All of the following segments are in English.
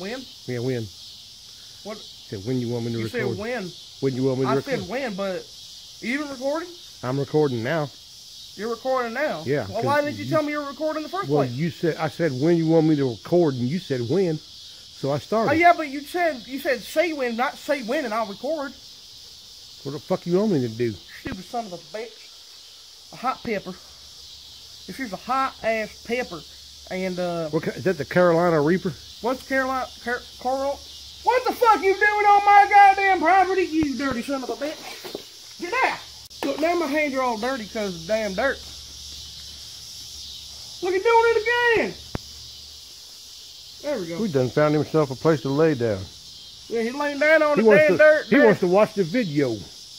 When? Yeah, when? What? Said when you want me to You record? You said when. When you want me to record? I said when, but even recording? I'm recording now. You're recording now. Yeah, Well, why didn't you, you- tell me you were recording in the first Well, place? you said I said when you want me to record, and you said when, so I started. Oh yeah, but you said you said say when, not say when, and I'll record. What the fuck you want me to do? Stupid son of a bitch. A hot pepper. If here's a hot ass pepper, and uh, What is that? The Carolina Reaper? What's Carolina Car- Coral? What the fuck you doing on my goddamn property, you dirty son of a bitch? Get out! Look, now my hands are all dirty because of damn dirt. Look, he's doing it again. There we go. We done found himself a place to lay down. Yeah, he's laying down on He the damn to. dirt. He wants to watch the video.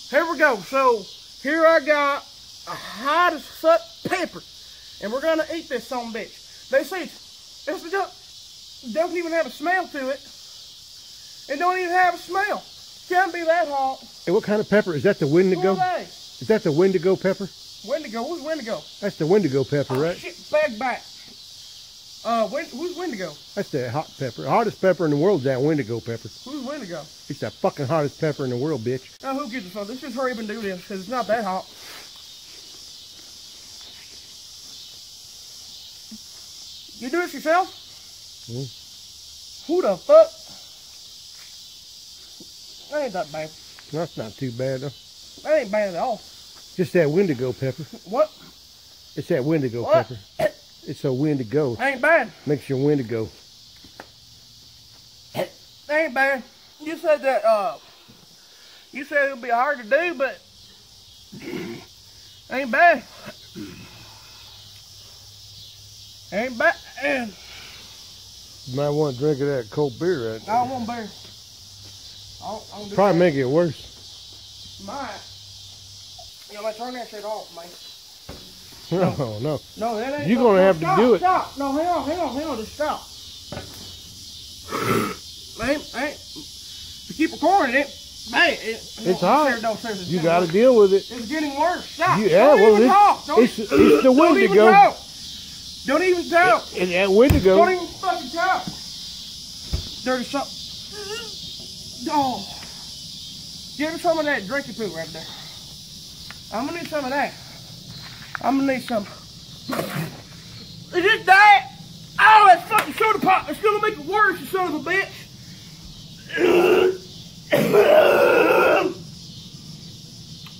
Here we go. So here I got a hot as fuck pepper, and we're gonna eat this son of a bitch. They say it's, just, doesn't even have a smell to it. It don't even have a smell. Can't be that hot. Hey, what kind of pepper is that? The Wendigo? Is that the Wendigo pepper? Wendigo. Who's Wendigo? That's the Wendigo pepper, Oh, right? shit, bag back. Uh, Wen- who's Wendigo? That's the hot pepper. Hottest pepper in the world is that Wendigo pepper. Who's Wendigo? It's the fucking hottest pepper in the world, bitch. Now, who gives a fuck? Let's just hurry up and do this, because it's not that hot. You do it yourself? Hmm. Who the fuck? That ain't that bad. That's not too bad, though. That ain't bad at all. Just that Wendigo pepper. What? It's that Wendigo What? pepper. It's so Wendigo. That ain't bad. Makes your Wendigo. That ain't bad. You said that, uh, you said it would be hard to do, but ain't bad. Ain't bad. And You might want to drink of that cold beer. Right I don't want beer. I don't, I don't Probably that. make it worse. Might. You know, turn that shit off, man. No, no. No, that ain't. You're no, gonna no, have to stop, do it. Stop. No, hang on, hang on, hang on. Just stop. man, man. To keep recording it, man, it, It's hot. Say You got to deal with it. It's getting worse. Stop. You- yeah, don't well, even it's- talk. Don't, it's- it's the don't even talk. Don't even talk. And that Wendigo. Don't even fucking talk. Dirty something. Oh. Give me some of that drinking poo right there. I'm gonna need some of that. I'm gonna need some. Is it that? Oh, that fucking soda pop. It's gonna make it worse, you son of a bitch.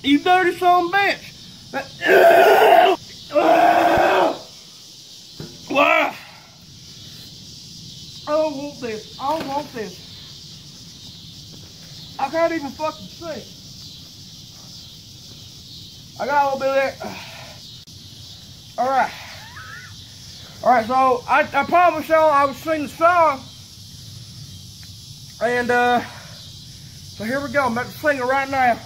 you dirty son of a bitch. That- Wow. I don't want this. I don't want this. I can't even fucking see. I got a little bit of that. Alright. Alright, so I, I promised y'all I would sing the song. And uh so here we go. I'm about to sing it right now.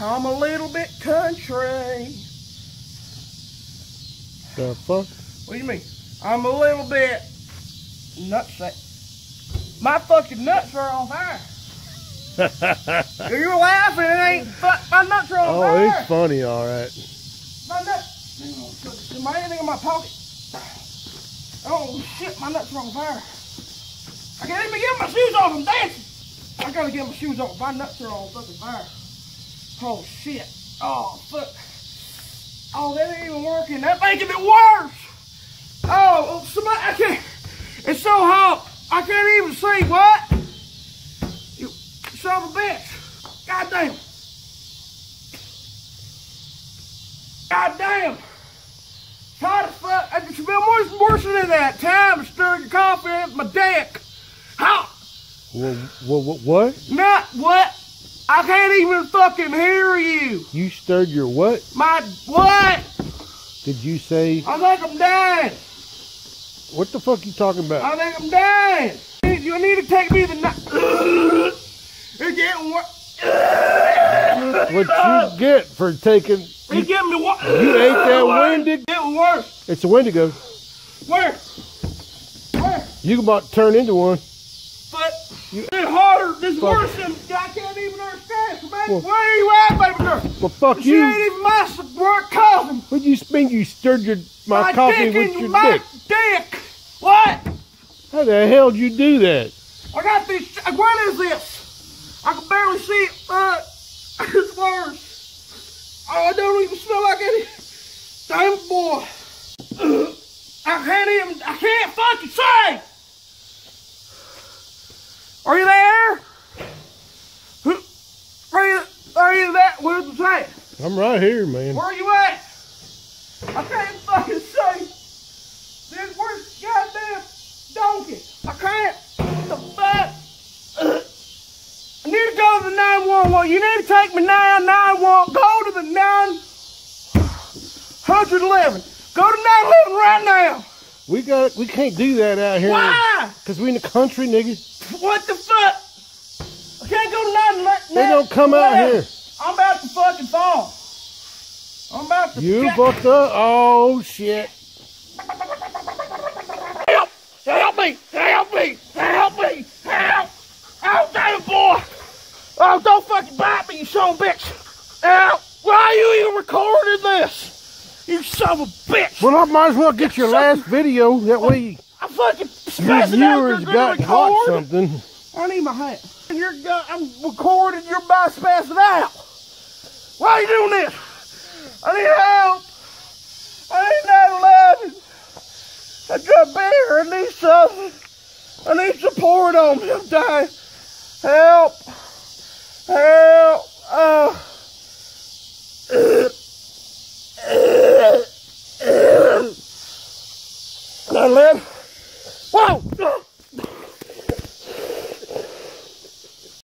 I'm a little bit country. The fuck? What do you mean? I'm a little bit nutsack. My fucking nuts are on fire. You're laughing. It ain't. My nuts are on oh, fire. it's funny, all right. My nuts. Am I anything in my pocket? Oh shit! My nuts are on fire. I can't even get my shoes off. I'm dancing. I gotta get my shoes off. My nuts are on fucking fire. Oh shit! Oh fuck! Oh, that ain't even working. That making it worse. Oh, somebody, I can't. It's so hot. I can't even see what. You son of a bitch. God damn. God damn. Hot as fuck. I can smell more worse than that. Time to stir your coffee in my dick. How? What, well, what? what? Not what? I can't even fucking hear you. You stirred your what? My what? Did you say? I think I'm dying. What the fuck you talking about? I think I'm dying. You need to take me the night. It's getting worse. What you get for taking? It's getting me what? You ate that Wendigo? It's getting worse. It's a Wendigo. Where? Where? You about to turn into one. But you, it's harder. This worse than I can't even understand. So, baby, Well- where are you at, baby girl? Well, fuck She you. ain't even my work cousin. What you mean you stirred your my, My coffee with your my dick? dick. What? How the hell did you do that? I got this. What is this? I can barely see it. Uh, it's worse. Oh, it don't even smell like any. Damn boy. Ugh. I can't even. I can't fucking say. Are you there? Are you? Are you that? Where's the tank? I'm right here, man. Where are you at? I can't fucking see. Then where's the goddamn donkey? I can't. What the fuck? I need to go to the 911. You need to take me now, 911. Go to the 911. Go to 911 right now. We got we can't do that out here. Why? Cause we in the country, nigga. What the fuck? I can't go to 911. They don't come out here. I'm about to fucking fall. I'm about to You fucked up. Oh shit. Help! Help me! Help me! Help me! Help! Oh, damn boy! Oh, don't fucking bite me, you son of a bitch! Help! Why are you even recording this? You son of a bitch! Well, I might as well get your last video. That way I'm fucking your spazzing out. You're viewers got record? something. I need my hat. And You're, I'm recording. You're by spazzing out. Why are you doing this? I need help. I need 911. I got beer. I need something. I need support on me. I'm dying. Help. Help. Oh.